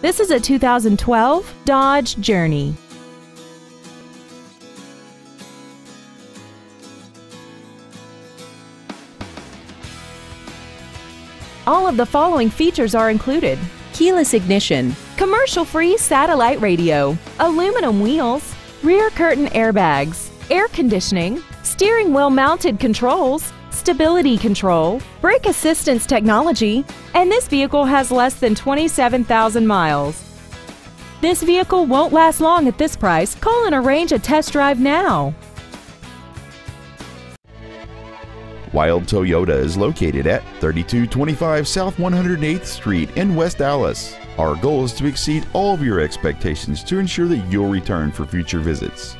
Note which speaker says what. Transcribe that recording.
Speaker 1: This is a 2012 Dodge Journey. All of the following features are included. Keyless ignition, commercial-free satellite radio, aluminum wheels, rear curtain airbags, air conditioning, steering wheel mounted controls, stability control, brake assistance technology, and this vehicle has less than 27,000 miles. This vehicle won't last long at this price. Call and arrange a test drive now.
Speaker 2: Wilde Toyota is located at 3225 South 108th Street in West Allis. Our goal is to exceed all of your expectations to ensure that you'll return for future visits.